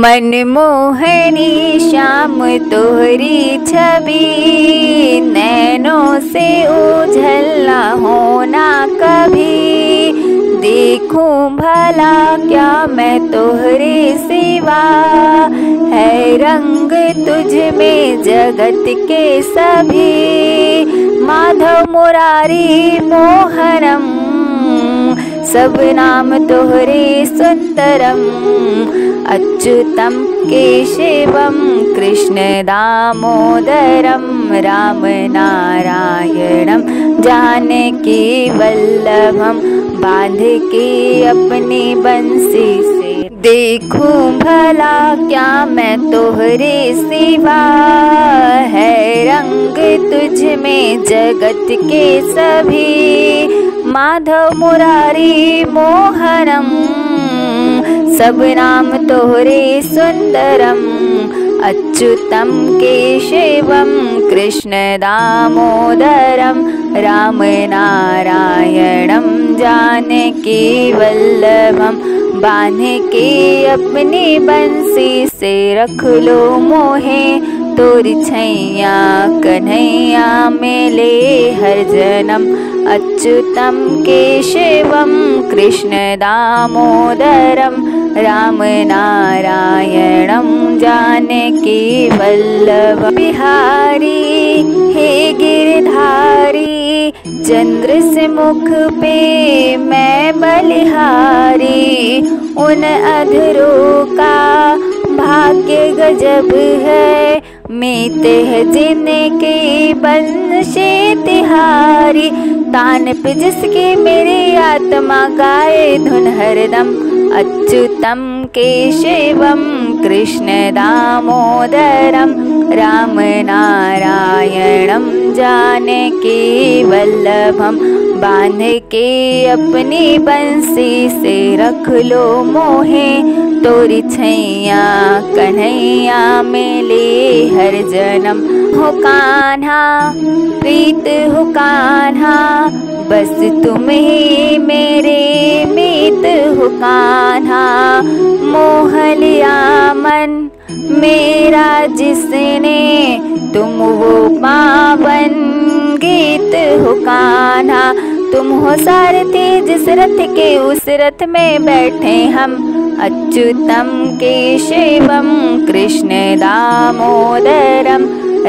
मनमोहनी श्याम तोहरी छवि, नैनों से उझलना होना कभी। देखूँ भला क्या मैं तोहरे सिवा, है रंग तुझ में जगत के सभी। माधव मुरारी मोहरम सब नाम तोहरे सुंदरम अच्युतं केशवं कृष्णदामोदरं रामनारायणं जानकी वल्लभं बांध के अपनी बंसी से। देखूं भला क्या मैं तोहरे सिवा है रंग तुझ में जगत के सभी माधव मुरारी मोहरम सब नाम तोहरे सुंदरम अच्युतं केशवं कृष्णदामोदरं रामनारायणं जानकी वल्लभं बांध के अपनी बंसी से लो मोहे। तोरी छैया कन्हैया मेले हर जन्म अच्युतं केशवं कृष्णदामोदरं रामनारायणं जानकी वल्लभ बिहारी हे गिरधारी चंद्र से मुख पे मैं बलिहारी उन अधरों का भाग्य गजब है मीत है जिनके बंशे तिहारी। तान पे जिसके मेरी आत्मा गाए धुन हरदम। अच्युतं केशवं कृष्णदामोदरं रामनारायणं जानकी वल्लभं बांध के अपनी बंसी से रख लो मोहे तोरी छैया, कन्हैया मेले, हर जन्म हो कान्हा, प्रीत हो कान्हा, बस तुम ही मेरे मीत हो कान्हा। मोह लिया मन मेरा जिसने तुम वो पावन गीत हो कान्हा। तुम हो सारथी, जिस रथ के उस रथ में बैठे हम अच्युतं केशवं कृष्णदामोदरं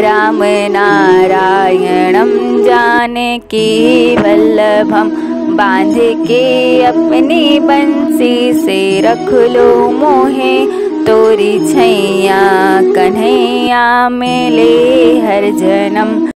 रामनारायणं जानकी वल्लभं बांध के अपनी बंसी से रख लो मोहे तोरी छैया कन्हैया मेले हर जन्म